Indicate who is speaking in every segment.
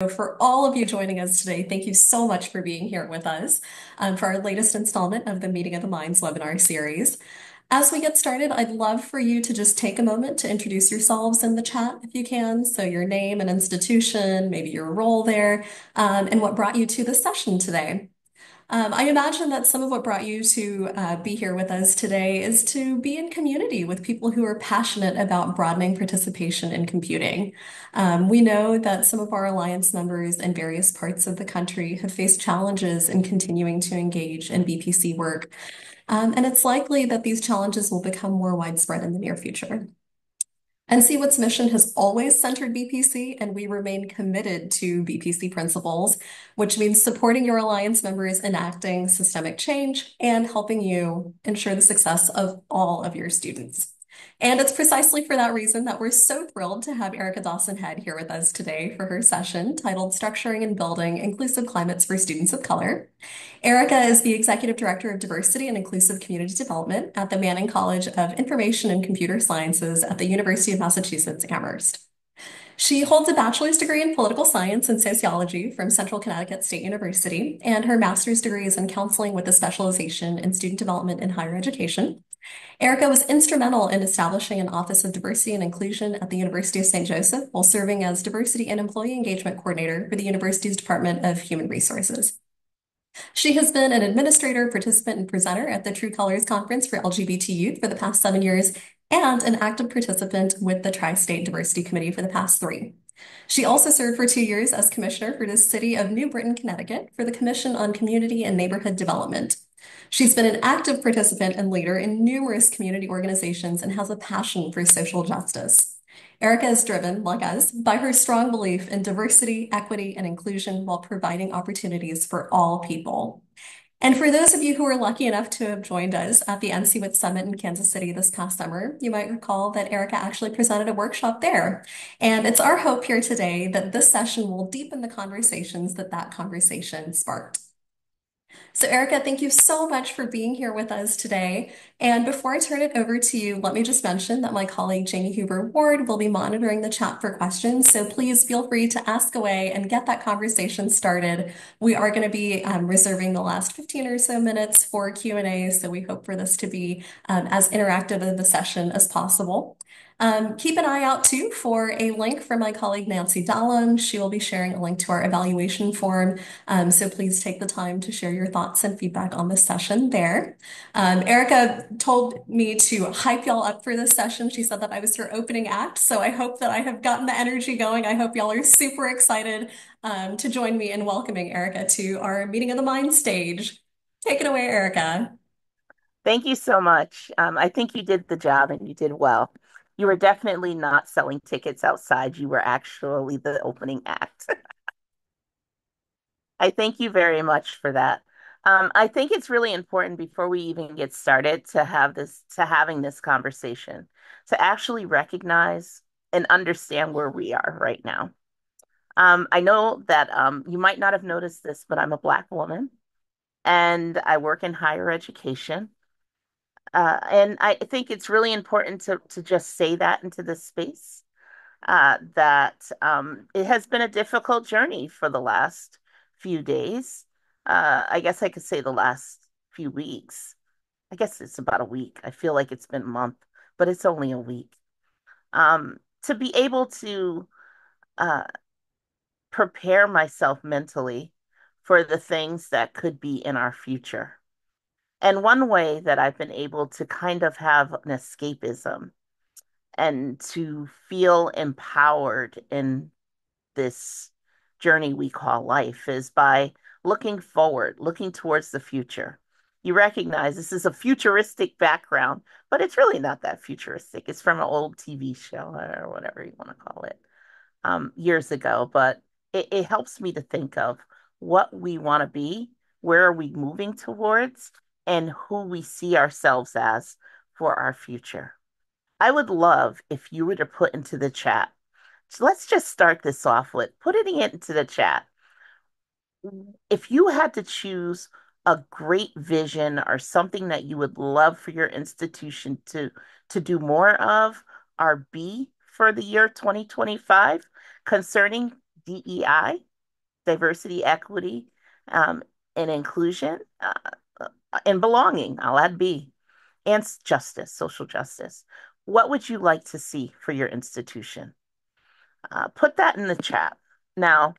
Speaker 1: So for all of you joining us today, thank you so much for being here with us um, for our latest installment of the Meeting of the Minds webinar series. As we get started, I'd love for you to just take a moment to introduce yourselves in the chat if you can. So, your name and institution, maybe your role there, um, and what brought you to the session today. Um, I imagine that some of what brought you to uh, be here with us today is to be in community with people who are passionate about broadening participation in computing. Um, we know that some of our Alliance members in various parts of the country have faced challenges in continuing to engage in BPC work. Um, and it's likely that these challenges will become more widespread in the near future. NCWIT's mission has always centered BPC, and we remain committed to BPC principles, which means supporting your Alliance members enacting systemic change and helping you ensure the success of all of your students. And it's precisely for that reason that we're so thrilled to have Erika Dawson Head here with us today for her session titled Structuring and Building Inclusive Climates for Students of Color. Erika is the Executive Director of Diversity and Inclusive Community Development at the Manning College of Information and Computer Sciences at the University of Massachusetts Amherst. She holds a bachelor's degree in political science and sociology from Central Connecticut State University, and her master's degree is in counseling with a specialization in student development in higher education. Erika was instrumental in establishing an Office of Diversity and Inclusion at the University of St. Joseph while serving as Diversity and Employee Engagement Coordinator for the university's Department of Human Resources. She has been an administrator, participant, and presenter at the True Colors Conference for LGBT youth for the past seven years and an active participant with the Tri State Diversity Committee for the past three. She also served for two years as commissioner for the city of New Britain, Connecticut for the Commission on Community and Neighborhood Development. She's been an active participant and leader in numerous community organizations and has a passion for social justice. Erika is driven, like us, by her strong belief in diversity, equity, and inclusion while providing opportunities for all people. And for those of you who are lucky enough to have joined us at the NCWIT Summit in Kansas City this past summer, you might recall that Erika actually presented a workshop there. And it's our hope here today that this session will deepen the conversations that that conversation sparked. So Erika, thank you so much for being here with us today. And before I turn it over to you, let me just mention that my colleague Jamie Huber Ward will be monitoring the chat for questions. So please feel free to ask away and get that conversation started. We are going to be um, reserving the last 15 or so minutes for Q&A. So we hope for this to be um, as interactive of the session as possible. Um, keep an eye out too for a link from my colleague Nancy Dallum. She will be sharing a link to our evaluation form. Um, so please take the time to share your thoughts and feedback on this session there. Um, Erika told me to hype y'all up for this session. She said that I was her opening act. So I hope that I have gotten the energy going. I hope y'all are super excited um, to join me in welcoming Erika to our Meeting of the Mind stage. Take it away, Erika.
Speaker 2: Thank you so much. Um, I think you did the job and you did well you were definitely not selling tickets outside. You were actually the opening act. I thank you very much for that. Um, I think it's really important before we even get started to have this to having this conversation to actually recognize and understand where we are right now. Um, I know that um, you might not have noticed this, but I'm a Black woman and I work in higher education. Uh, and I think it's really important to, to just say that into this space uh, that um, it has been a difficult journey for the last few days. Uh, I guess I could say the last few weeks. I guess it's about a week. I feel like it's been a month, but it's only a week. Um, to be able to uh, prepare myself mentally for the things that could be in our future. And one way that I've been able to kind of have an escapism and to feel empowered in this journey we call life is by looking forward, looking towards the future. You recognize this is a futuristic background, but it's really not that futuristic. It's from an old TV show or whatever you want to call it um, years ago. But it, it helps me to think of what we want to be, where are we moving towards, and who we see ourselves as for our future. I would love if you were to put into the chat. So let's just start this off with putting it into the chat. If you had to choose a great vision or something that you would love for your institution to to do more of or be for the year 2025 concerning DEI, diversity, equity, um, and inclusion, uh, and belonging. I'll add B, and justice, social justice. What would you like to see for your institution? Uh, put that in the chat. Now,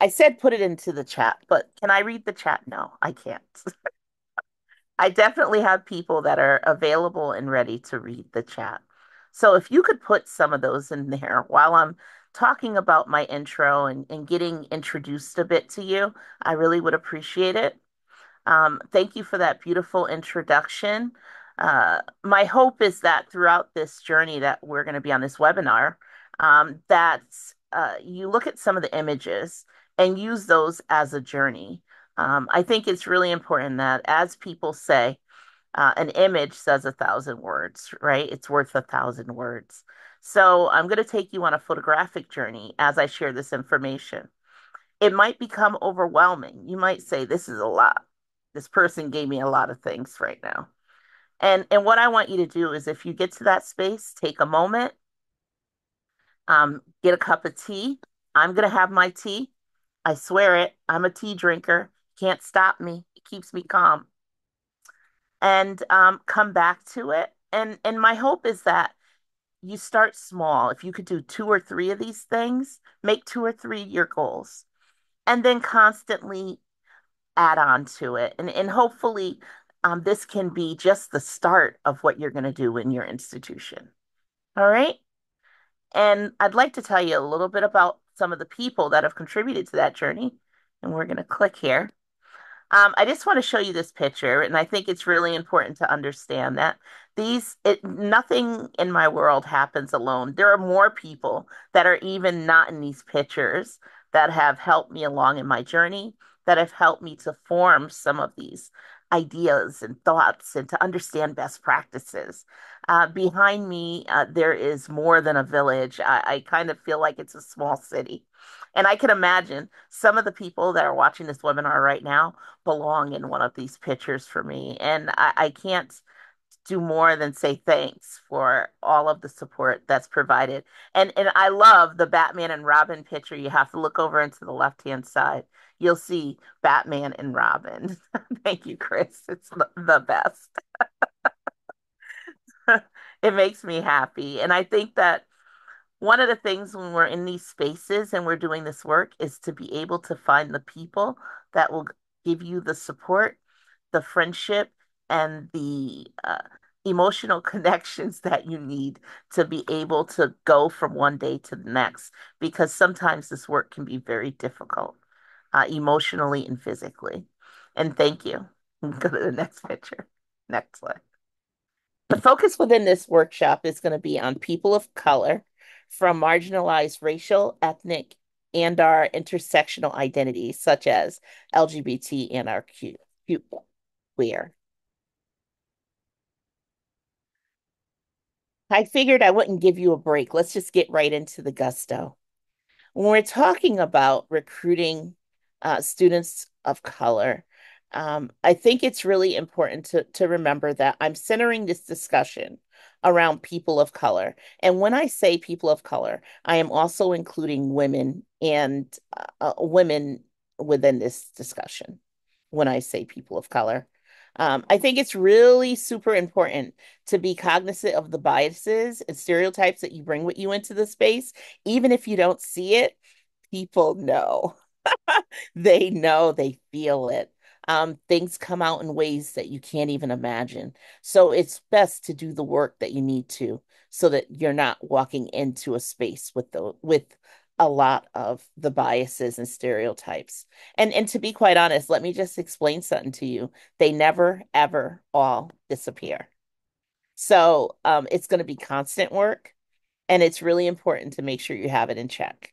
Speaker 2: I said put it into the chat, but can I read the chat? No, I can't. I definitely have people that are available and ready to read the chat. So if you could put some of those in there while I'm talking about my intro and, and getting introduced a bit to you, I really would appreciate it. Um, thank you for that beautiful introduction. Uh, my hope is that throughout this journey that we're going to be on this webinar, um, that uh, you look at some of the images and use those as a journey. Um, I think it's really important that as people say, uh, an image says a thousand words, right? It's worth a thousand words. So I'm going to take you on a photographic journey as I share this information. It might become overwhelming. You might say, This is a lot. This person gave me a lot of things right now. And, and what I want you to do is if you get to that space, take a moment, um, get a cup of tea. I'm going to have my tea. I swear it. I'm a tea drinker. Can't stop me. It keeps me calm. And um, come back to it. And and my hope is that you start small. If you could do two or three of these things, make two or three your goals, and then constantly add on to it. And and hopefully, um, this can be just the start of what you're going to do in your institution. All right. And I'd like to tell you a little bit about some of the people that have contributed to that journey. And we're going to click here. Um, I just want to show you this picture, and I think it's really important to understand that these it nothing in my world happens alone. There are more people that are even not in these pictures that have helped me along in my journey, that have helped me to form some of these ideas and thoughts and to understand best practices. Uh, behind me, uh, there is more than a village. I, I kind of feel like it's a small city. And I can imagine some of the people that are watching this webinar right now belong in one of these pictures for me. And I, I can't do more than say thanks for all of the support that's provided. And and I love the Batman and Robin picture. You have to look over into the left-hand side. You'll see Batman and Robin. Thank you, Chris. It's the best. it makes me happy. And I think that one of the things when we're in these spaces and we're doing this work is to be able to find the people that will give you the support, the friendship, and the uh, emotional connections that you need to be able to go from one day to the next. Because sometimes this work can be very difficult, uh, emotionally and physically. And thank you. Go to the next picture. Next slide. The focus within this workshop is going to be on people of color from marginalized racial, ethnic, and our intersectional identities, such as LGBT and our queer. I figured I wouldn't give you a break. Let's just get right into the gusto. When we're talking about recruiting uh, students of color, um, I think it's really important to, to remember that I'm centering this discussion around people of color. And when I say people of color, I am also including women and uh, women within this discussion when I say people of color. Um, I think it's really super important to be cognizant of the biases and stereotypes that you bring with you into the space. Even if you don't see it, people know. they know, they feel it um, things come out in ways that you can't even imagine. So it's best to do the work that you need to so that you're not walking into a space with the with a lot of the biases and stereotypes. And and to be quite honest, let me just explain something to you. They never ever all disappear. So um, it's going to be constant work, and it's really important to make sure you have it in check.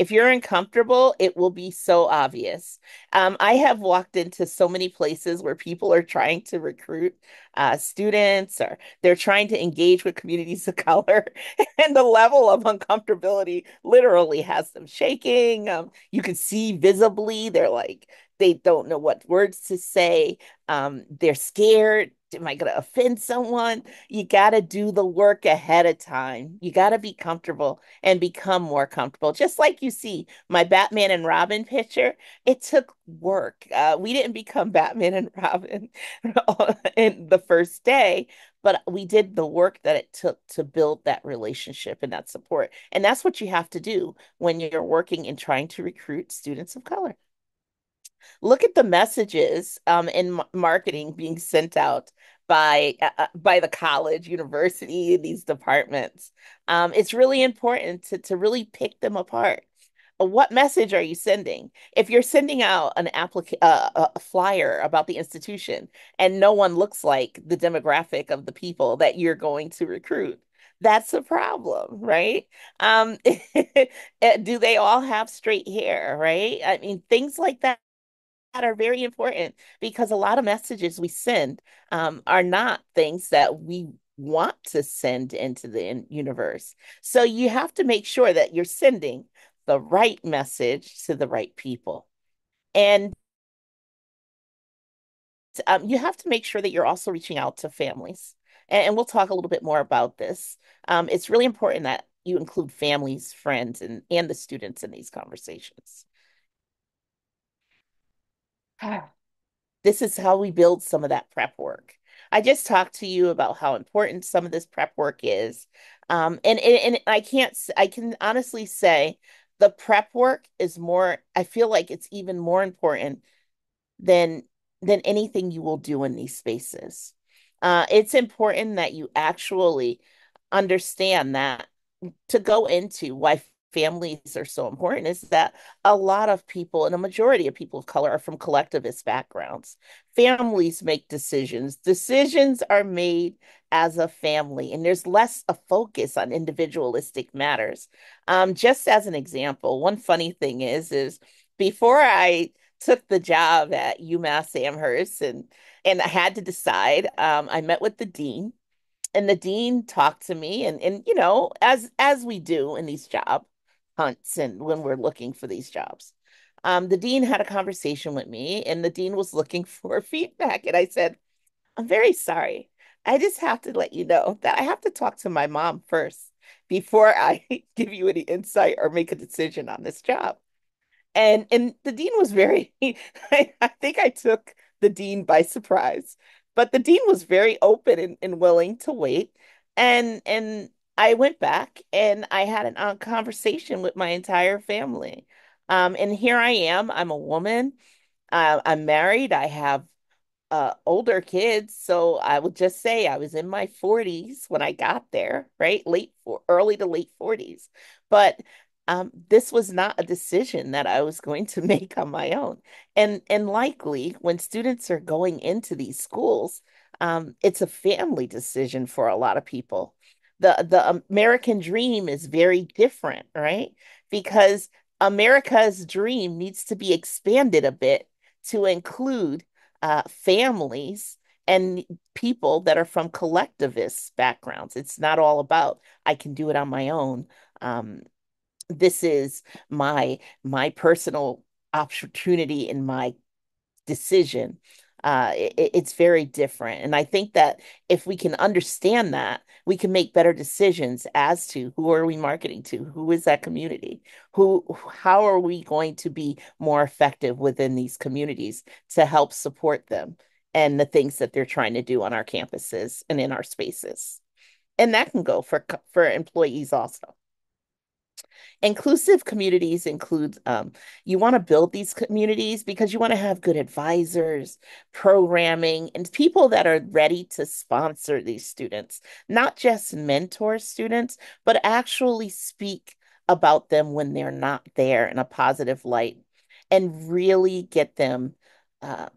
Speaker 2: If you're uncomfortable, it will be so obvious. Um, I have walked into so many places where people are trying to recruit uh, students or they're trying to engage with communities of color, and the level of uncomfortability literally has them shaking. Um, you can see visibly they're like, they don't know what words to say. Um, they're scared am I going to offend someone? You got to do the work ahead of time. You got to be comfortable and become more comfortable. Just like you see my Batman and Robin picture, it took work. Uh, we didn't become Batman and Robin in the first day, but we did the work that it took to build that relationship and that support. And that's what you have to do when you're working and trying to recruit students of color look at the messages um, in marketing being sent out by uh, uh, by the college, university, these departments. Um, it's really important to to really pick them apart. Uh, what message are you sending? If you're sending out an applica- uh, a flyer about the institution and no one looks like the demographic of the people that you're going to recruit, that's a problem, right? Um, do they all have straight hair, right? I mean, things like that are very important because a lot of messages we send um, are not things that we want to send into the universe. So you have to make sure that you're sending the right message to the right people. And um, you have to make sure that you're also reaching out to families. And, and we'll talk a little bit more about this. Um, it's really important that you include families, friends, and, and the students in these conversations. This is how we build some of that prep work. I just talked to you about how important some of this prep work is. Um, and, and, and I can't, I can honestly say the prep work is more, I feel like it's even more important than, than anything you will do in these spaces. Uh, it's important that you actually understand that to go into why families are so important is that a lot of people and a majority of people of color are from collectivist backgrounds. Families make decisions. Decisions are made as a family, and there's less a focus on individualistic matters. Um, just as an example, one funny thing is, is before I took the job at UMass Amherst and and I had to decide, um, I met with the dean and the dean talked to me and and you know as as we do in these jobs hunts and when we're looking for these jobs. Um, the dean had a conversation with me, and the dean was looking for feedback. And I said, I'm very sorry. I just have to let you know that I have to talk to my mom first before I give you any insight or make a decision on this job. And and the dean was very, I, I think I took the dean by surprise, but the dean was very open and, and willing to wait. And and I went back and I had a uh, conversation with my entire family. Um, and here I am. I'm a woman. Uh, I'm married. I have uh, older kids. So I would just say I was in my 40s when I got there, right? Late, early to late 40s. But um, this was not a decision that I was going to make on my own. And and likely when students are going into these schools, um, it's a family decision for a lot of people the the American dream is very different, right? Because America's dream needs to be expanded a bit to include uh, families and people that are from collectivist backgrounds. It's not all about I can do it on my own. Um, this is my my personal opportunity and my decision uh, it, it's very different. And I think that if we can understand that, we can make better decisions as to who are we marketing to, who is that community, who, how are we going to be more effective within these communities to help support them and the things that they're trying to do on our campuses and in our spaces. And that can go for for employees also. Inclusive communities include um, you want to build these communities because you want to have good advisors, programming, and people that are ready to sponsor these students, not just mentor students, but actually speak about them when they're not there in a positive light and really get them, uh,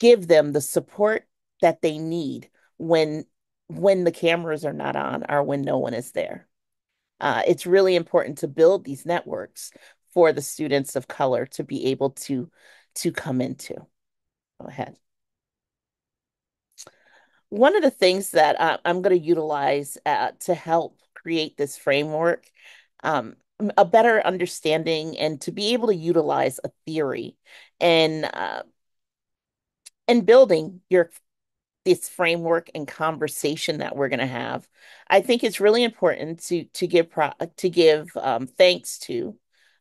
Speaker 2: give them the support that they need when when the cameras are not on or when no one is there. Uh, it's really important to build these networks for the students of color to be able to to come into. Go ahead. One of the things that uh, I'm going to utilize uh, to help create this framework, um, a better understanding, and to be able to utilize a theory and uh, and building your this framework and conversation that we're going to have, I think it's really important to to give pro to give um, thanks to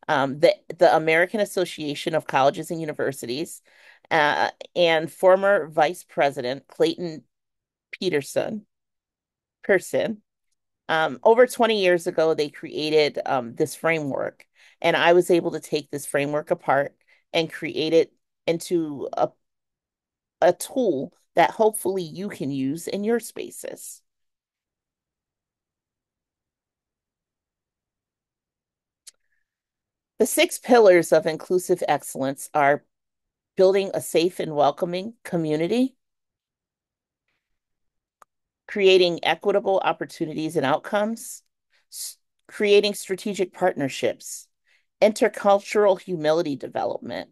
Speaker 2: um, the the American Association of Colleges and Universities uh, and former Vice President Clayton Peterson person. Um, over 20 years ago, they created um, this framework, and I was able to take this framework apart and create it into a a tool that hopefully you can use in your spaces. The six pillars of inclusive excellence are building a safe and welcoming community, creating equitable opportunities and outcomes, creating strategic partnerships, intercultural humility development,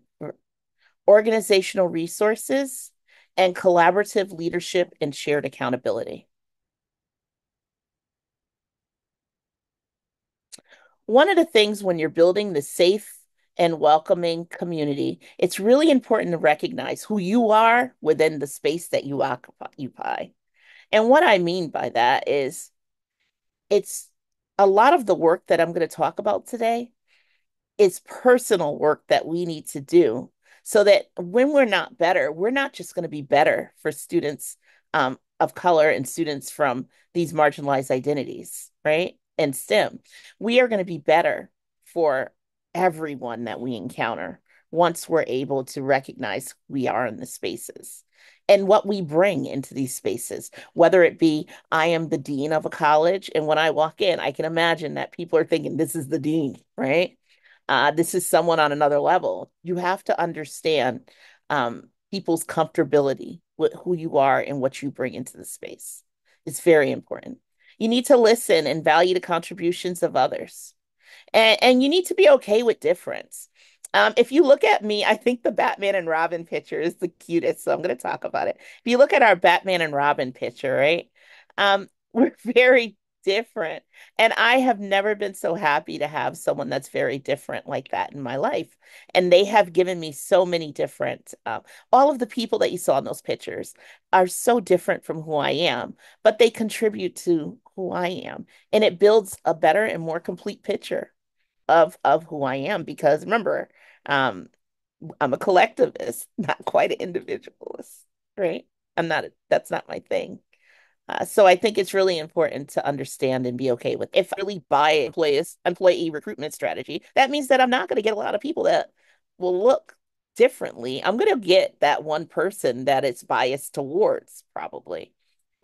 Speaker 2: organizational resources, and collaborative leadership and shared accountability. One of the things when you're building the safe and welcoming community, it's really important to recognize who you are within the space that you occupy. And what I mean by that is it's a lot of the work that I'm going to talk about today is personal work that we need to do so that when we're not better, we're not just going to be better for students um, of color and students from these marginalized identities, right? And STEM. We are going to be better for everyone that we encounter once we're able to recognize we are in the spaces and what we bring into these spaces, whether it be I am the dean of a college, and when I walk in, I can imagine that people are thinking, this is the dean, right? Uh, this is someone on another level. You have to understand um, people's comfortability with who you are and what you bring into the space. It's very important. You need to listen and value the contributions of others. And, and you need to be okay with difference. Um, if you look at me, I think the Batman and Robin picture is the cutest. So I'm going to talk about it. If you look at our Batman and Robin picture, right? Um, we're very different. And I have never been so happy to have someone that's very different like that in my life. And they have given me so many different, uh, all of the people that you saw in those pictures are so different from who I am, but they contribute to who I am. And it builds a better and more complete picture of, of who I am. Because remember, um, I'm a collectivist, not quite an individualist, right? I'm not, that's not my thing. Uh, so I think it's really important to understand and be okay with. If I really buy employees employee recruitment strategy, that means that I'm not going to get a lot of people that will look differently. I'm going to get that one person that it's biased towards, probably.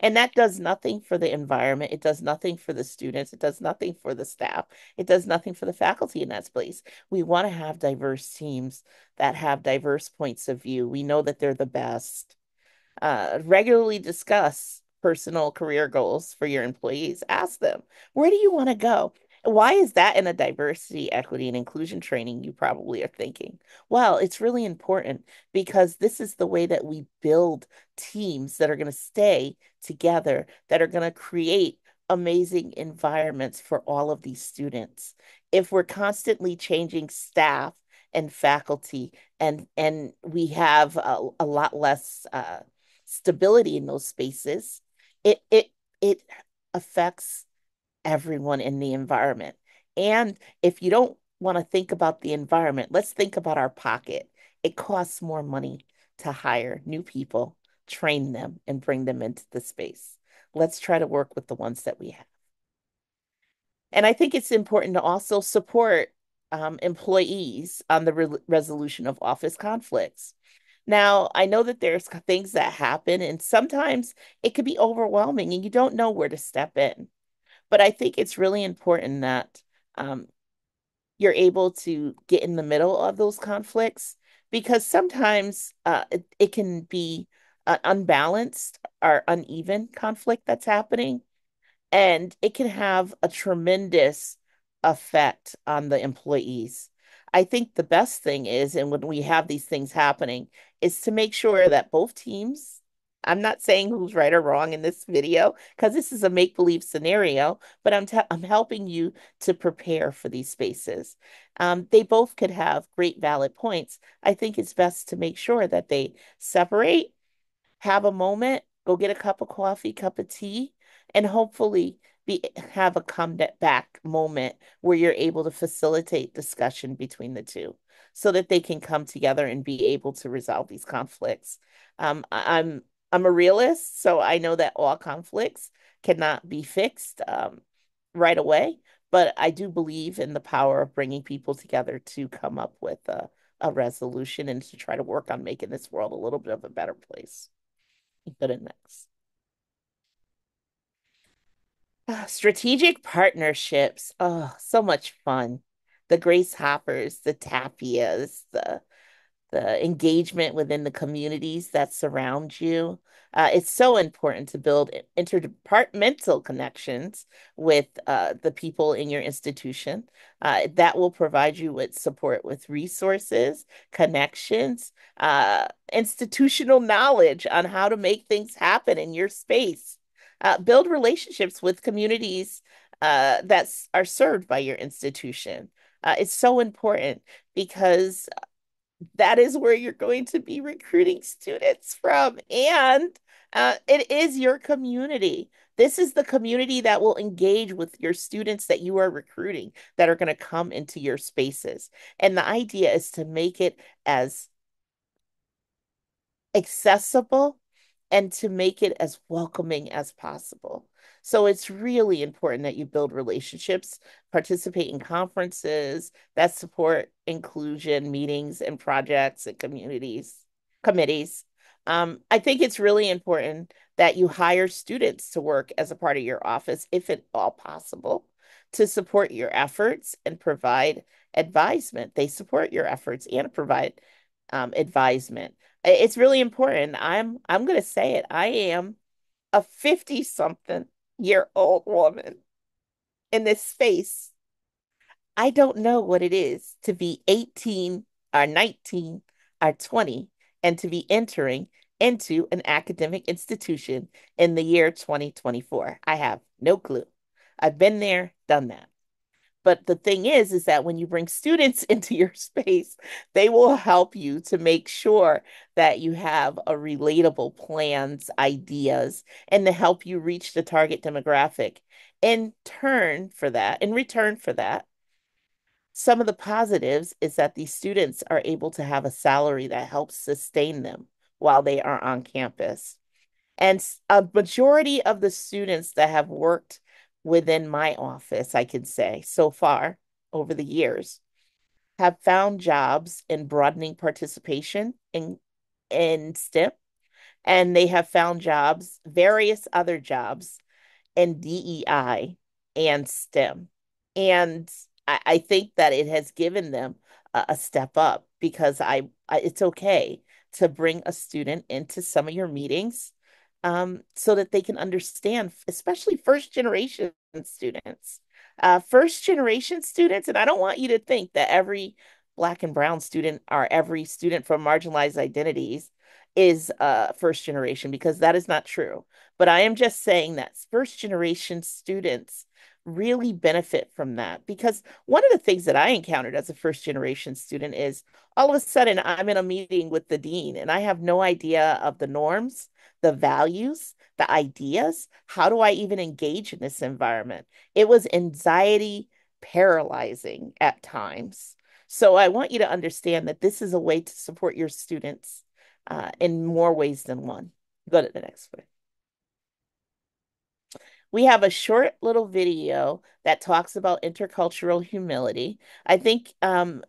Speaker 2: And that does nothing for the environment. It does nothing for the students. It does nothing for the staff. It does nothing for the faculty in that place. We want to have diverse teams that have diverse points of view. We know that they're the best. Uh, regularly discuss personal career goals for your employees, ask them, where do you want to go? Why is that in a diversity, equity, and inclusion training? You probably are thinking. Well, it's really important because this is the way that we build teams that are going to stay together, that are going to create amazing environments for all of these students. If we're constantly changing staff and faculty, and and we have a, a lot less uh, stability in those spaces, it it it affects everyone in the environment. And if you don't want to think about the environment, let's think about our pocket. It costs more money to hire new people, train them, and bring them into the space. Let's try to work with the ones that we have. And I think it's important to also support um, employees on the re resolution of office conflicts. Now, I know that there's things that happen, and sometimes it could be overwhelming and you don't know where to step in. But I think it's really important that um, you're able to get in the middle of those conflicts because sometimes uh, it, it can be an unbalanced or uneven conflict that's happening. And it can have a tremendous effect on the employees. I think the best thing is, and when we have these things happening, is to make sure that both teams, I'm not saying who's right or wrong in this video because this is a make believe scenario, but I'm I'm helping you to prepare for these spaces. Um, they both could have great valid points. I think it's best to make sure that they separate, have a moment, go get a cup of coffee, cup of tea, and hopefully be have a come back moment where you're able to facilitate discussion between the two so that they can come together and be able to resolve these conflicts. Um, I'm I'm a realist, so I know that all conflicts cannot be fixed um, right away, but I do believe in the power of bringing people together to come up with a, a resolution and to try to work on making this world a little bit of a better place. Go to next. Uh, strategic partnerships. Oh, so much fun. The Grace Hoppers, the Tapias, the the engagement within the communities that surround you. Uh, it's so important to build interdepartmental connections with uh, the people in your institution. Uh, that will provide you with support with resources, connections, uh, institutional knowledge on how to make things happen in your space. Uh, build relationships with communities uh, that are served by your institution. it's so important because that is where you're going to be recruiting students from. And uh, it is your community. This is the community that will engage with your students that you are recruiting that are going to come into your spaces. And the idea is to make it as accessible and to make it as welcoming as possible. So it's really important that you build relationships, participate in conferences that support inclusion, meetings and projects and communities, committees. Um, I think it's really important that you hire students to work as a part of your office, if at all possible, to support your efforts and provide advisement. They support your efforts and provide um, advisement. It's really important. I'm I'm going to say it. I am a 50 something year old woman in this space. I don't know what it is to be 18 or 19 or 20 and to be entering into an academic institution in the year 2024. I have no clue. I've been there, done that. But the thing is, is that when you bring students into your space, they will help you to make sure that you have a relatable plans, ideas, and to help you reach the target demographic. In turn for that, in return for that, some of the positives is that these students are able to have a salary that helps sustain them while they are on campus. And a majority of the students that have worked within my office, I can say so far over the years, have found jobs in broadening participation in in STEM, and they have found jobs, various other jobs in DEI and STEM. And I, I think that it has given them a, a step up because I, I it's okay to bring a student into some of your meetings um, so that they can understand, especially first generation students. Uh, first generation students, and I don't want you to think that every Black and Brown student or every student from marginalized identities is uh, first generation because that is not true. But I am just saying that first generation students really benefit from that because one of the things that I encountered as a first generation student is all of a sudden I'm in a meeting with the dean and I have no idea of the norms the values, the ideas. How do I even engage in this environment? It was anxiety paralyzing at times. So I want you to understand that this is a way to support your students uh, in more ways than one. Go to the next one. We have a short little video that talks about intercultural humility. I think um,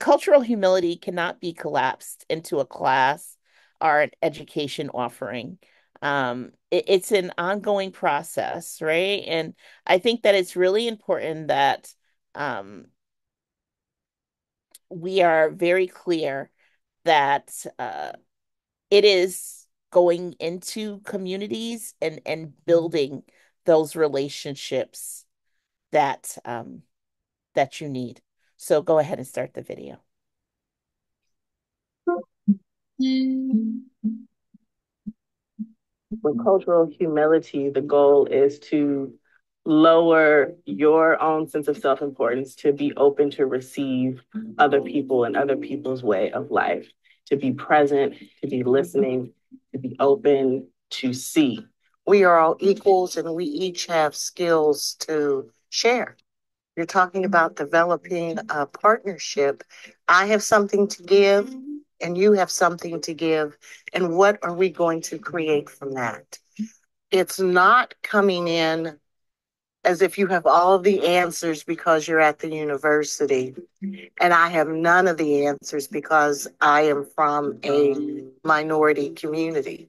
Speaker 2: cultural humility cannot be collapsed into a class or an education offering. Um, it, it's an ongoing process, right? And I think that it's really important that um, we are very clear that uh, it is going into communities and and building those relationships that um, that you need. So go ahead and start the video.
Speaker 3: With cultural humility, the goal is to lower your own sense of self importance, to be open to receive other people and other people's way of life, to be present, to be listening, to be open, to see.
Speaker 4: We are all equals and we each have skills to share. You're talking about developing a partnership. I have something to give and you have something to give. And what are we going to create from that? It's not coming in as if you have all the answers because you're at the university. And I have none of the answers because I am from a minority community.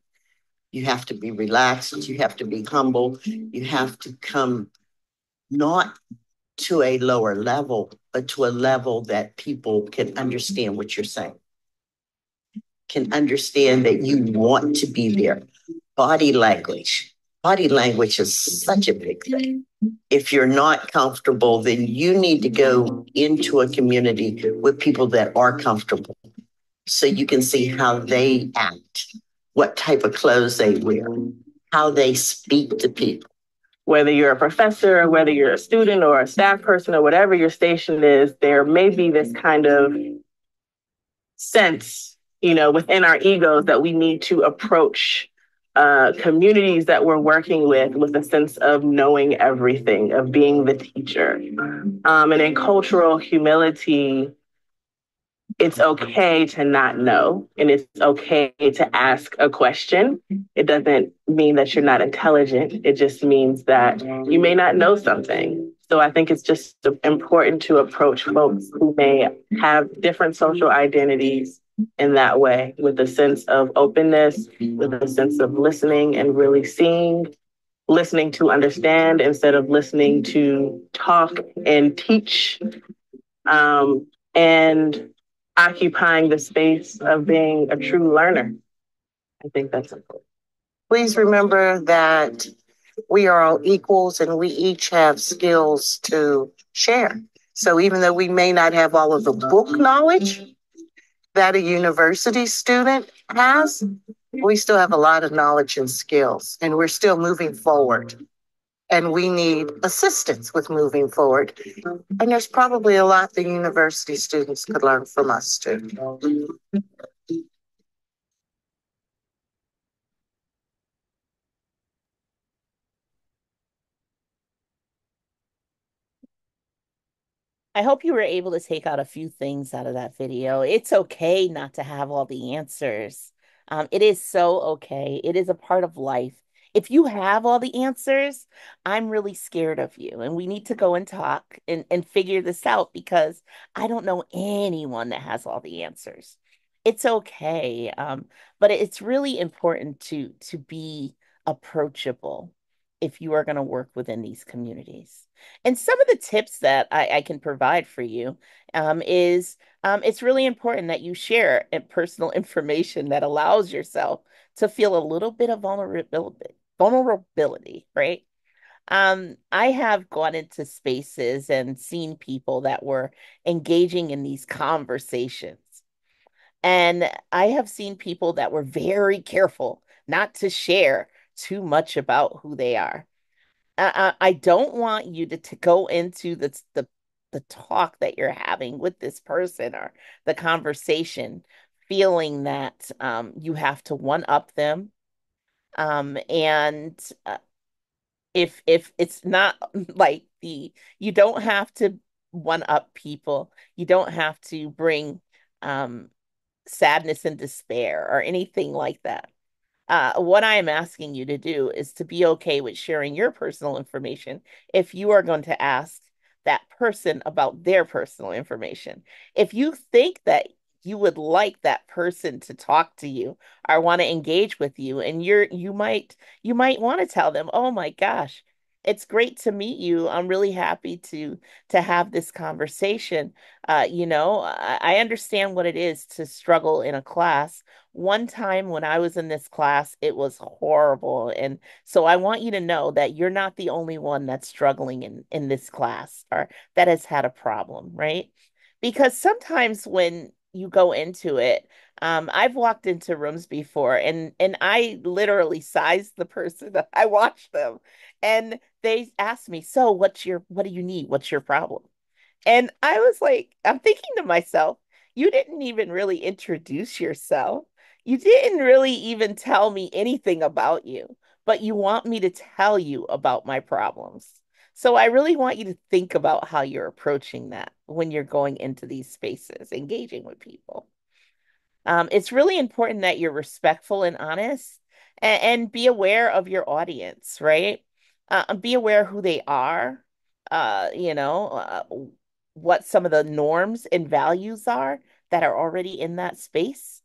Speaker 4: You have to be relaxed, you have to be humble, you have to come not to a lower level, but to a level that people can understand what you're saying, can understand that you want to be there. Body language. Body language is such a big thing if you're not comfortable, then you need to go into a community with people that are comfortable so you can see how they act, what type of clothes they wear, how they speak to people.
Speaker 3: Whether you're a professor, or whether you're a student or a staff person or whatever your station is, there may be this kind of sense, you know, within our egos that we need to approach uh, communities that we're working with with a sense of knowing everything, of being the teacher. Um, and in cultural humility, it's okay to not know and it's okay to ask a question. It doesn't mean that you're not intelligent, it just means that you may not know something. So I think it's just important to approach folks who may have different social identities in that way with a sense of openness, with a sense of listening and really seeing, listening to understand instead of listening to talk and teach, um, and occupying the space of being a true learner. I think that's important.
Speaker 4: Please remember that we are all equals and we each have skills to share. So even though we may not have all of the book knowledge, that a university student has, we still have a lot of knowledge and skills, and we're still moving forward. And we need assistance with moving forward. And there's probably a lot the university students could learn from us too.
Speaker 2: I hope you were able to take out a few things out of that video. It's okay not to have all the answers. Um, it is so okay. It is a part of life. If you have all the answers, I'm really scared of you. And we need to go and talk and, and figure this out because I don't know anyone that has all the answers. It's okay. Um, but it's really important to to be approachable if you are going to work within these communities. And some of the tips that I, I can provide for you um, is um, it's really important that you share personal information that allows yourself to feel a little bit of vulnerability, vulnerability, right? Um, I have gone into spaces and seen people that were engaging in these conversations. And I have seen people that were very careful not to share too much about who they are. I, I don't want you to, to go into the, the the talk that you're having with this person or the conversation feeling that um, you have to one up them. Um, and uh, if if it's not like the you don't have to one up people. You don't have to bring um, sadness and despair or anything like that uh, what I am asking you to do is to be okay with sharing your personal information if you are going to ask that person about their personal information. If you think that you would like that person to talk to you or want to engage with you and you're you might you might want to tell them, "Oh my gosh, it's great to meet you. I'm really happy to to have this conversation. Uh, you know, I, I understand what it is to struggle in a class. One time when I was in this class, it was horrible. And so I want you to know that you're not the only one that's struggling in, in this class or that has had a problem, right? Because sometimes when you go into it, um, I've walked into rooms before and and I literally sized the person. I watched them and they asked me, "So, what's your what do you need? What's your problem?" And I was like, I'm thinking to myself, you didn't even really introduce yourself. You didn't really even tell me anything about you, but you want me to tell you about my problems. So I really want you to think about how you're approaching that when you're going into these spaces, engaging with people. Um, it's really important that you're respectful and honest and, and be aware of your audience, right? Uh, be aware who they are, uh, you know, uh, what some of the norms and values are that are already in that space.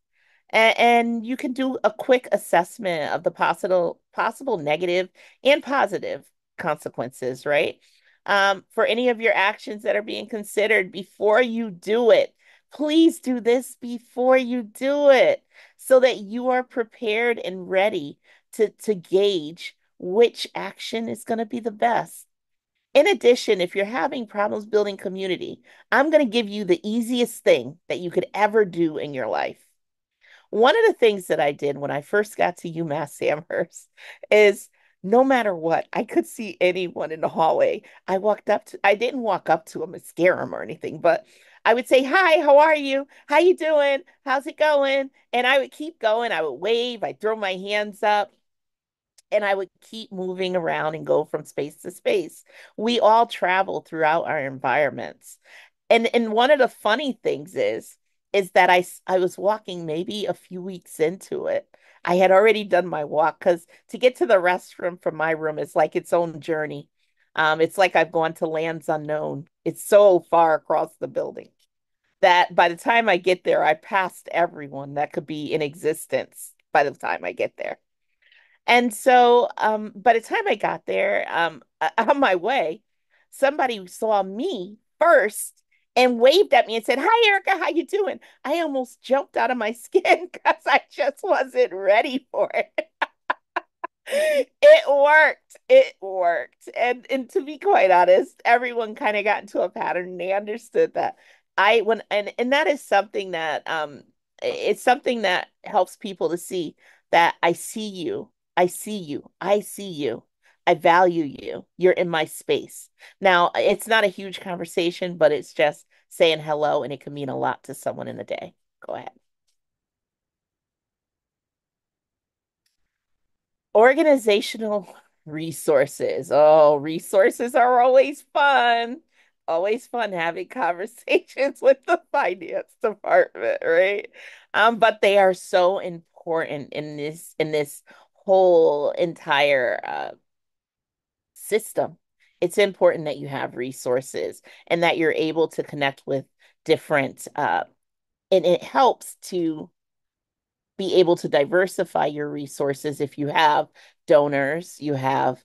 Speaker 2: And, and you can do a quick assessment of the possible possible negative and positive consequences, right? Um, for any of your actions that are being considered before you do it. Please do this before you do it so that you are prepared and ready to, to gauge which action is going to be the best. In addition, if you're having problems building community, I'm going to give you the easiest thing that you could ever do in your life. One of the things that I did when I first got to UMass Amherst is no matter what, I could see anyone in the hallway. I walked up to, I didn't walk up to them and scare them or anything, but I would say, "Hi, how are you? How you doing? How's it going?" And I would keep going. I would wave, I'd throw my hands up, and I would keep moving around and go from space to space. We all travel throughout our environments. And and one of the funny things is is that I I was walking maybe a few weeks into it. I had already done my walk because to get to the restroom from my room is like its own journey. Um, it's like I've gone to lands unknown. It's so far across the building that by the time I get there, I passed everyone that could be in existence by the time I get there. And so, um, by the time I got there, um, on my way, somebody saw me first and waved at me and said, "Hi, Erika, how you doing?" I almost jumped out of my skin because I just wasn't ready for it. it worked. It worked. And and to be quite honest, everyone kind of got into a pattern and they understood that I when and and that is something that um it's something that helps people to see that I see you. I see you. I see you. I value you. You're in my space. Now, it's not a huge conversation, but it's just saying hello and it can mean a lot to someone in the day. Go ahead. Organizational resources. Oh, resources are always fun. Always fun having conversations with the finance department, right? Um, but they are so important in this in this whole entire uh, system. It's important that you have resources and that you're able to connect with different uh, and it helps to be able to diversify your resources if you have donors, you have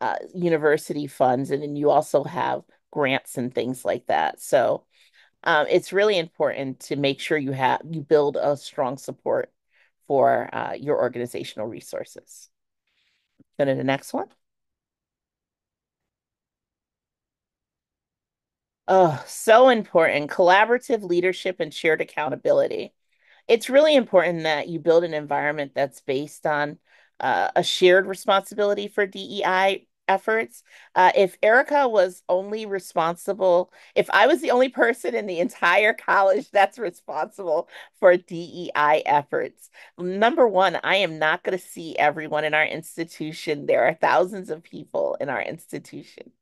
Speaker 2: uh, university funds, and then you also have grants and things like that. So um, it's really important to make sure you have you build a strong support for uh, your organizational resources. Go to the next one. Oh, so important. Collaborative leadership and shared accountability it's really important that you build an environment that's based on uh, a shared responsibility for DEI efforts. Uh, if Erika was only responsible, if I was the only person in the entire college that's responsible for DEI efforts, number one, I am not going to see everyone in our institution. There are thousands of people in our institution.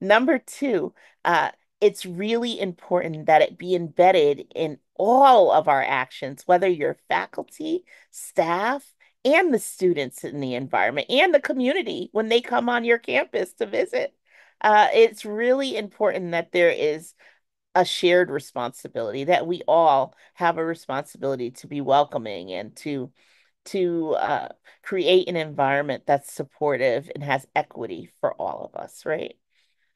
Speaker 2: Number two, uh, it's really important that it be embedded in all of our actions, whether you're faculty, staff, and the students in the environment and the community when they come on your campus to visit. Uh, it's really important that there is a shared responsibility that we all have a responsibility to be welcoming and to to uh, create an environment that's supportive and has equity for all of us, right?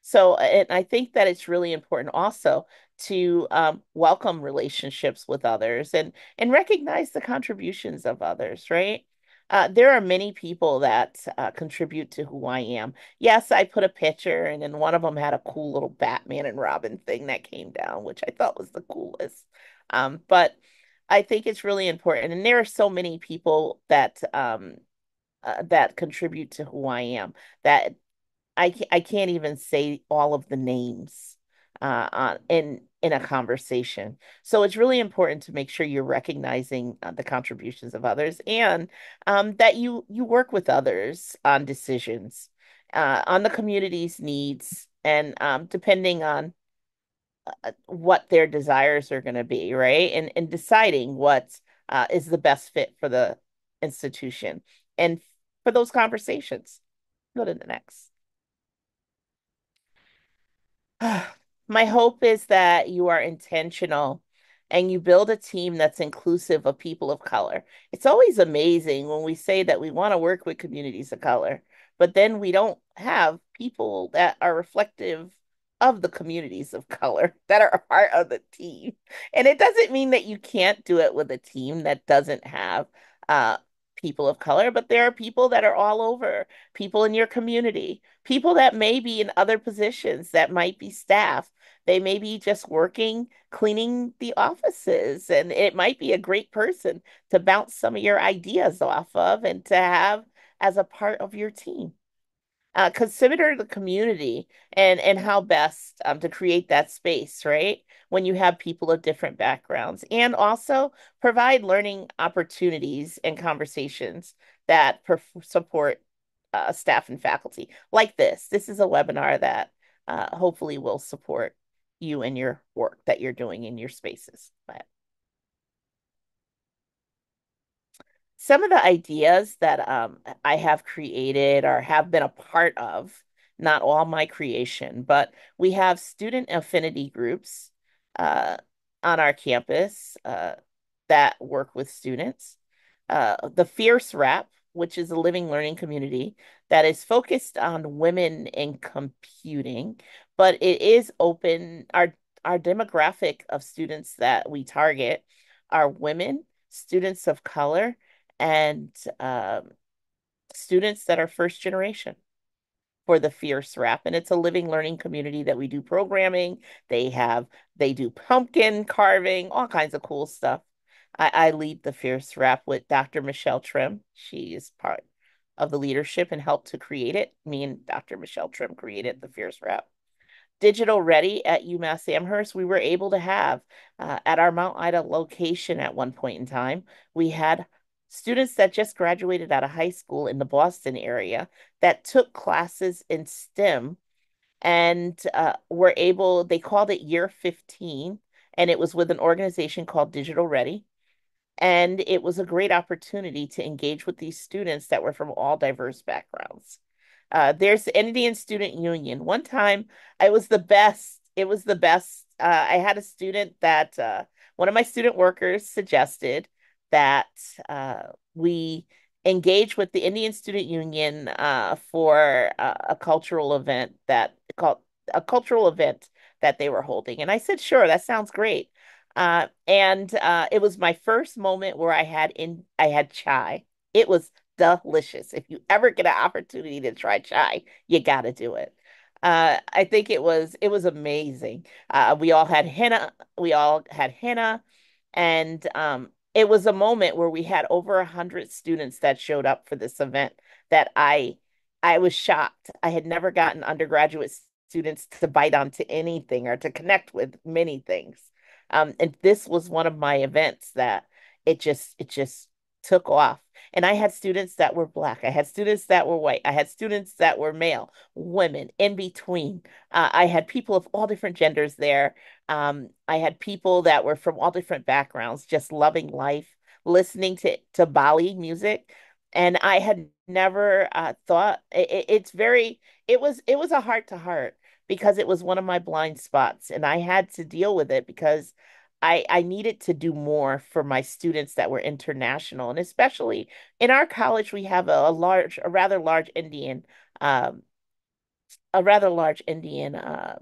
Speaker 2: So, and I think that it's really important also to um, welcome relationships with others and and recognize the contributions of others, right? Uh, there are many people that uh, contribute to who I am. Yes, I put a picture, and then one of them had a cool little Batman and Robin thing that came down, which I thought was the coolest. Um, but I think it's really important, and there are so many people that um, uh, that contribute to who I am that I I can't even say all of the names. Uh, uh, in in a conversation. So it's really important to make sure you're recognizing uh, the contributions of others and um, that you you work with others on decisions, uh, on the community's needs, and um, depending on uh, what their desires are going to be, right? And and deciding what uh, is the best fit for the institution and for those conversations. Go to the next. My hope is that you are intentional and you build a team that's inclusive of people of color. It's always amazing when we say that we want to work with communities of color, but then we don't have people that are reflective of the communities of color that are a part of the team. And it doesn't mean that you can't do it with a team that doesn't have uh, people of color, but there are people that are all over, people in your community, people that may be in other positions that might be staff. They may be just working, cleaning the offices, and it might be a great person to bounce some of your ideas off of and to have as a part of your team uh, consider the community and and how best um, to create that space right? When you have people of different backgrounds and also provide learning opportunities and conversations that support uh, staff and faculty. Like this this is a webinar that uh, hopefully will support you and your work that you're doing in your spaces but some of the ideas that um, I have created or have been a part of, not all my creation, but we have student affinity groups uh, on our campus uh, that work with students. Uh, the Fierce Rap, which is a living learning community that is focused on women in computing, but it is open. Our our demographic of students that we target are women, students of color, and um, students that are first generation for the Fierce Rap. And it's a living learning community that we do programming. They have, they do pumpkin carving, all kinds of cool stuff. I, I lead the Fierce Rap with Dr. Michelle Trim. She is part of the leadership and helped to create it. Me and Dr. Michelle Trim created the Fierce Rap digital ready at UMass Amherst, we were able to have uh, at our Mount Ida location at one point in time, we had students that just graduated out of high school in the Boston area that took classes in STEM and uh, were able, they called it Year 15, and it was with an organization called Digital Ready. And it was a great opportunity to engage with these students that were from all diverse backgrounds. Uh, there's the Indian Student Union. One time, I was the best. It was the best. Uh, I had a student that uh, one of my student workers suggested that uh, we engage with the Indian Student Union uh, for a, a, cultural event that called a cultural event that they were holding. And I said, sure, that sounds great. Uh, and uh, it was my first moment where I had in I had chai. It was delicious. If you ever get an opportunity to try chai, you got to do it. Uh, I think it was it was amazing. Uh, we all had henna. We all had henna, and um, it was a moment where we had over a hundred students that showed up for this event that I I was shocked. I had never gotten undergraduate students to bite onto anything or to connect with many things. Um, and this was one of my events that it just it just took off. And I had students that were black. I had students that were white. I had students that were male, women, in between. Uh, I had people of all different genders there. Um, I had people that were from all different backgrounds, just loving life, listening to, to Bali music. And I had never uh, thought it, it's very, it was, it was a heart to heart because it was one of my blind spots and I had to deal with it because I, I needed to do more for my students that were international. And especially in our college, we have a, a large, a rather large Indian, um, a rather large Indian uh,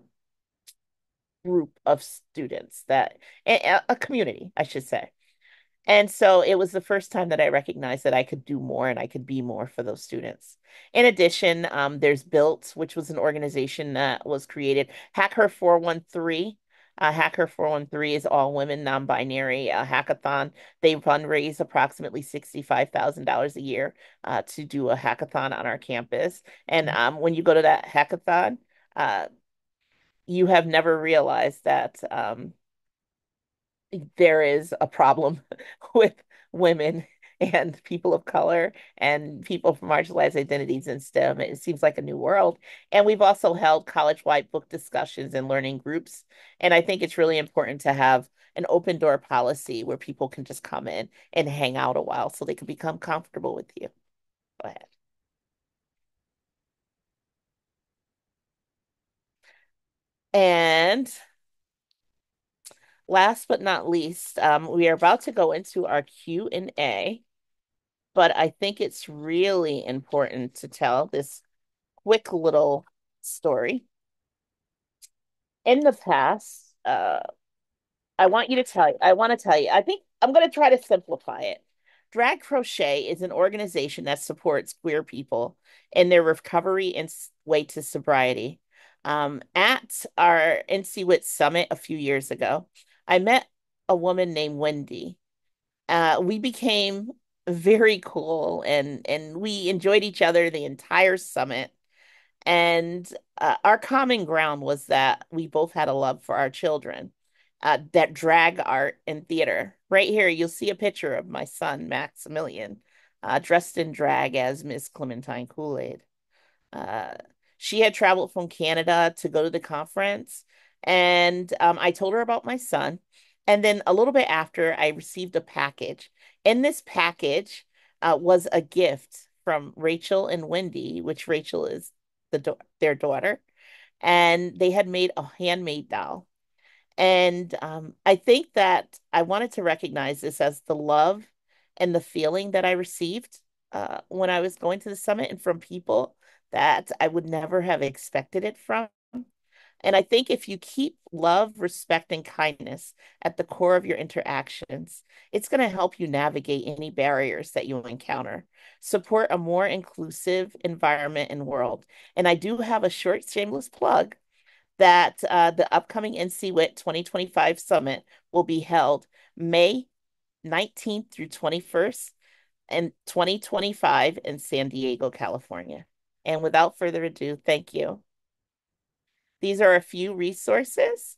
Speaker 2: group of students that, a, a community, I should say. And so it was the first time that I recognized that I could do more and I could be more for those students. In addition, um, there's Built, which was an organization that was created. HackHer413 uh, HackHer413 is all women, non binary uh, hackathon. They fundraise approximately $65,000 a year uh, to do a hackathon on our campus. And mm-hmm. um, when you go to that hackathon, uh, you have never realized that um, there is a problem with women and people of color and people from marginalized identities in STEM. It seems like a new world. And we've also held college-wide book discussions and learning groups. And I think it's really important to have an open door policy where people can just come in and hang out a while so they can become comfortable with you. Go ahead. And last but not least, um, we are about to go into our Q and A, but I think it's really important to tell this quick little story. In the past, uh, I want you to tell you, I want to tell you, I think I'm going to try to simplify it. Drag Crochet is an organization that supports queer people in their recovery and way to sobriety. Um, at our NCWIT summit a few years ago, I met a woman named Wendy. Uh, we became very cool and and we enjoyed each other the entire summit. And uh, our common ground was that we both had a love for our children, uh, that drag art and theater. Right here, you'll see a picture of my son, Maximilian, uh, dressed in drag as Miss Clementine Kool-Aid. Uh, she had traveled from Canada to go to the conference, and um, I told her about my son. And then a little bit after, I received a package. In this package uh, was a gift from Rachel and Wendy, which Rachel is the do- their daughter, and they had made a handmade doll. And um, I think that I wanted to recognize this as the love and the feeling that I received uh, when I was going to the summit and from people that I would never have expected it from. And I think if you keep love, respect, and kindness at the core of your interactions, it's going to help you navigate any barriers that you encounter, support a more inclusive environment and world. And I do have a short, shameless plug that uh, the upcoming NCWIT 2025 summit will be held May 19th through 21st in 2025 in San Diego, California. And without further ado, thank you. These are a few resources.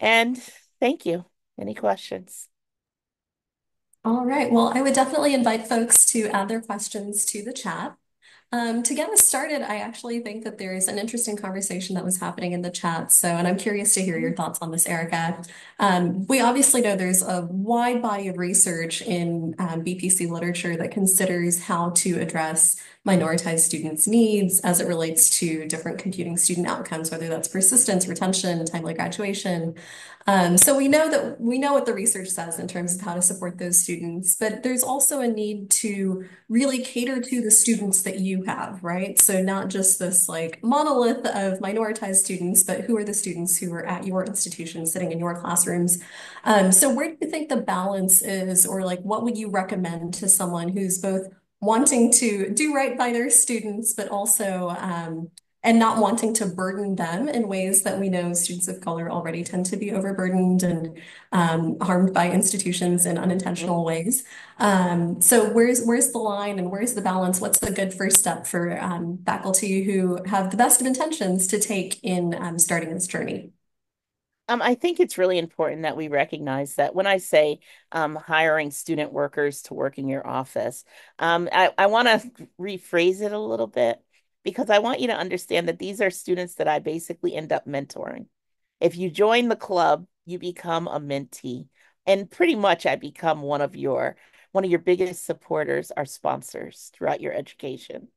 Speaker 2: And thank you. Any questions?
Speaker 1: All right. Well, I would definitely invite folks to add their questions to the chat. Um, to get us started, I actually think that there is an interesting conversation that was happening in the chat. So, and I'm curious to hear your thoughts on this, Erika. Um, we obviously know there's a wide body of research in um, BPC literature that considers how to address minoritized students' needs as it relates to different computing student outcomes, whether that's persistence, retention, timely graduation. Um, so we know that we know what the research says in terms of how to support those students, but there's also a need to really cater to the students that you have, right? So not just this like monolith of minoritized students, but who are the students who are at your institution sitting in your classrooms. Um, so where do you think the balance is, or like what would you recommend to someone who's both wanting to do right by their students, but also um, and not wanting to burden them in ways that we know students of color already tend to be overburdened and um, harmed by institutions in unintentional ways. Um, so where's where's the line and where's the balance? What's the good first step for um, faculty who have the best of intentions to take in um, starting this journey?
Speaker 2: Um, I think it's really important that we recognize that when I say um, hiring student workers to work in your office, um, I, I want to rephrase it a little bit because I want you to understand that these are students that I basically end up mentoring. If you join the club, you become a mentee. And pretty much I become one of your one of your biggest supporters, our sponsors throughout your education.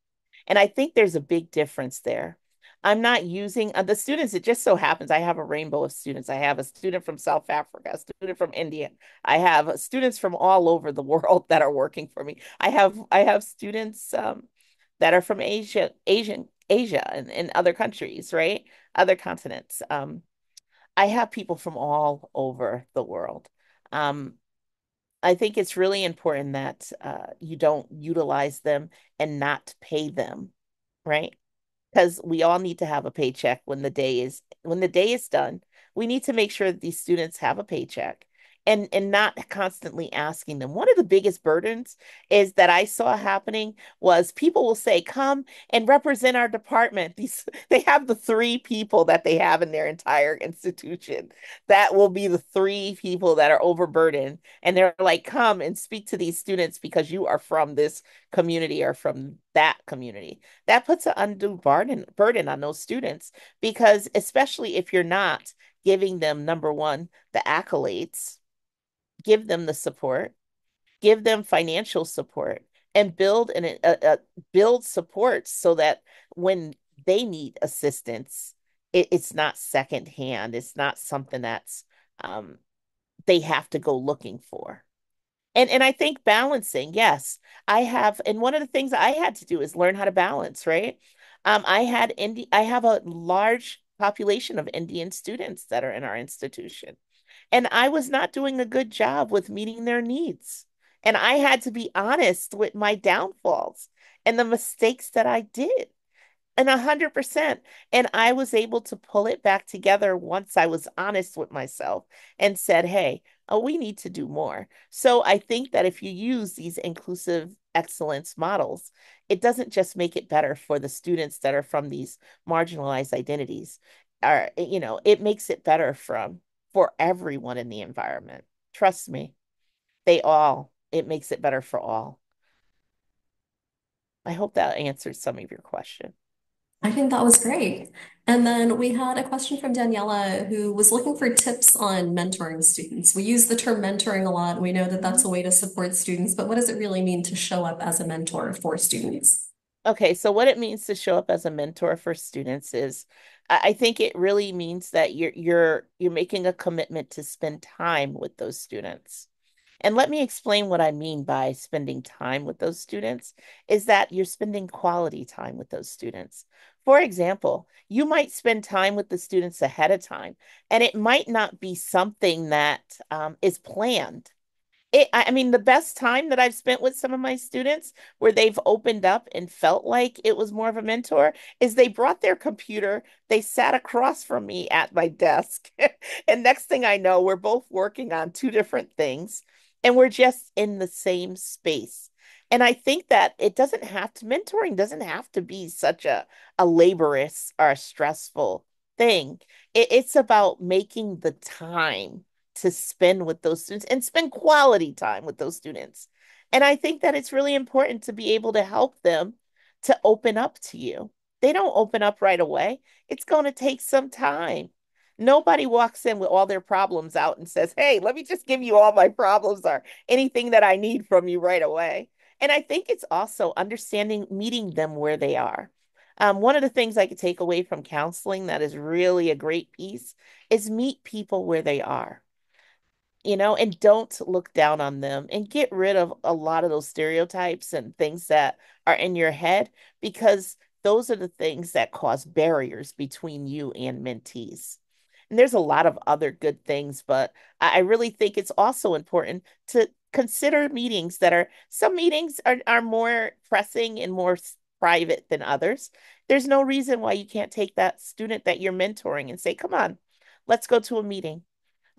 Speaker 2: And I think there's a big difference there. I'm not using uh, the students. It just so happens I have a rainbow of students. I have a student from South Africa, a student from India. I have students from all over the world that are working for me. I have I have students um, that are from Asia, Asian, Asia, and, and other countries, right? Other continents. Um, I have people from all over the world. Um, I think it's really important that uh, you don't utilize them and not pay them, right? Because we all need to have a paycheck when the day is when the day is done. We need to make sure that these students have a paycheck and and not constantly asking them. One of the biggest burdens is that I saw happening was people will say, "Come and represent our department." These they have the three people that they have in their entire institution. That will be the three people that are overburdened, and they're like, "Come and speak to these students because you are from this community or from that community." That puts an undue burden burden on those students because especially if you're not giving them number one the accolades give them the support, give them financial support, and build and build support so that when they need assistance, it, it's not secondhand. It's not something that's um, they have to go looking for. And and I think balancing, yes, I have. And one of the things I had to do is learn how to balance. Right, um, I had Indi- I have a large population of Indian students that are in our institution. And I was not doing a good job with meeting their needs. And I had to be honest with my downfalls and the mistakes that I did. And a hundred percent. And I was able to pull it back together once I was honest with myself and said, hey, oh, we need to do more. So I think that if you use these inclusive excellence models, it doesn't just make it better for the students that are from these marginalized identities. Or, you know, it makes it better from for everyone in the environment. Trust me, they all, it makes it better for all. I hope that answered some of your question.
Speaker 1: I think that was great. And then we had a question from Daniela who was looking for tips on mentoring students. We use the term mentoring a lot. We know that that's a way to support students, but what does it really mean to show up as a mentor for students?
Speaker 2: Okay, so what it means to show up as a mentor for students is I think it really means that you're you're you're making a commitment to spend time with those students. And let me explain what I mean by spending time with those students is that you're spending quality time with those students. For example, you might spend time with the students ahead of time, and it might not be something that um, is planned it i mean the best time that i've spent with some of my students where they've opened up and felt like it was more of a mentor is they brought their computer they sat across from me at my desk. And next thing i know we're both working on two different things and we're just in the same space. And i think that it doesn't have to mentoring doesn't have to be such a, a laborious or a stressful thing. It, it's about making the time to spend with those students and spend quality time with those students. And I think that it's really important to be able to help them to open up to you. They don't open up right away. It's going to take some time. Nobody walks in with all their problems out and says, Hey, let me just give you all my problems or anything that I need from you right away. And I think it's also understanding, meeting them where they are. Um, one of the things I could take away from counseling that is really a great piece is meet people where they are you know, and don't look down on them and get rid of a lot of those stereotypes and things that are in your head because those are the things that cause barriers between you and mentees. And there's a lot of other good things, but I really think it's also important to consider meetings that are some meetings are, are more pressing and more private than others. There's no reason why you can't take that student that you're mentoring and say, come on, let's go to a meeting.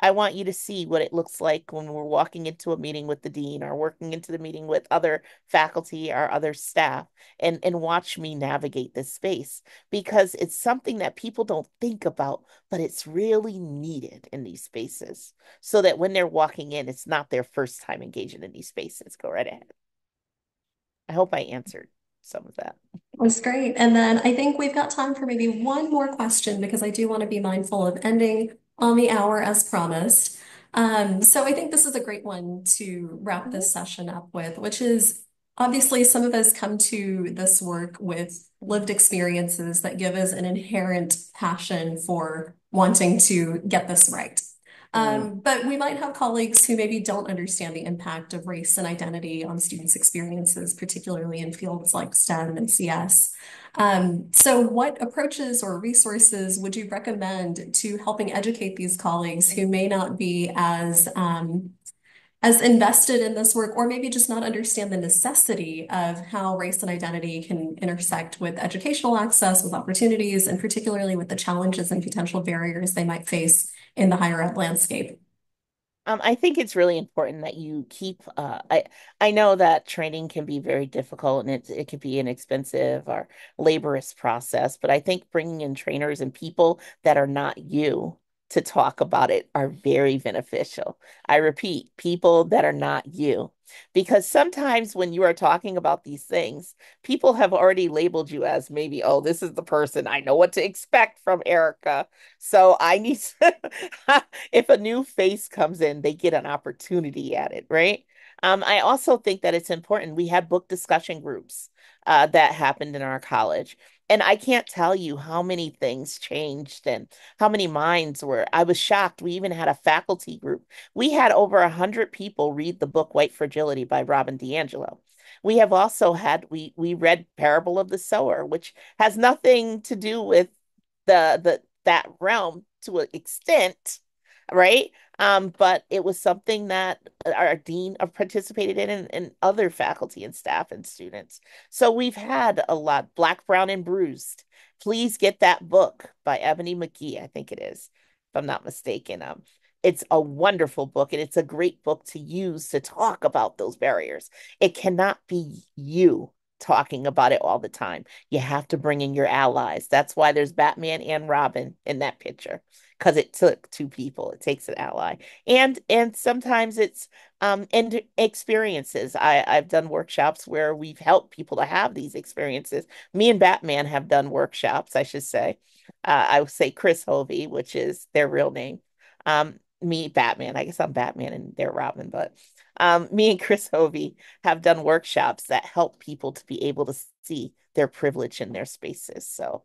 Speaker 2: I want you to see what it looks like when we're walking into a meeting with the dean or working into the meeting with other faculty or other staff and, and watch me navigate this space because it's something that people don't think about, but it's really needed in these spaces so that when they're walking in, it's not their first time engaging in these spaces. Go right ahead. I hope I answered some of that.
Speaker 1: That's great. And then I think we've got time for maybe one more question because I do want to be mindful of ending on the hour as promised. Um, so I think this is a great one to wrap this session up with, which is obviously some of us come to this work with lived experiences that give us an inherent passion for wanting to get this right. Um, but we might have colleagues who maybe don't understand the impact of race and identity on students' experiences, particularly in fields like STEM and CS. Um, so what approaches or resources would you recommend to helping educate these colleagues who may not be as um, as invested in this work, or maybe just not understand the necessity of how race and identity can intersect with educational access, with opportunities, and particularly with the challenges and potential barriers they might face in the higher ed landscape?
Speaker 2: Um, I think it's really important that you keep. Uh, I I know that training can be very difficult and it it could be an expensive or laborious process, but I think bringing in trainers and people that are not you to talk about it are very beneficial. I repeat, people that are not you. Because sometimes when you are talking about these things, people have already labeled you as maybe, oh, this is the person. I know what to expect from Erika. So I need to, if a new face comes in, they get an opportunity at it, right? Um, I also think that it's important. We had book discussion groups uh, that happened in our college. And I can't tell you how many things changed and how many minds were. I was shocked. We even had a faculty group. We had over a hundred people read the book White Fragility by Robin DiAngelo. We have also had we we read Parable of the Sower, which has nothing to do with the the that realm to an extent, right? Um, but it was something that our dean participated in and, and other faculty and staff and students. So we've had a lot, Black, Brown, and Bruised. Please get that book by Ebony McGee, I think it is, if I'm not mistaken. Um, it's a wonderful book and it's a great book to use to talk about those barriers. It cannot be you talking about it all the time. You have to bring in your allies. That's why there's Batman and Robin in that picture because it took two people. It takes an ally, and and sometimes it's um and experiences. I I've done workshops where we've helped people to have these experiences. Me and Batman have done workshops, I should say. Uh, I would say Chris Hovey, which is their real name. Um, me Batman. I guess I'm Batman and they're Robin, but um, me and Chris Hovey have done workshops that help people to be able to see their privilege in their spaces. So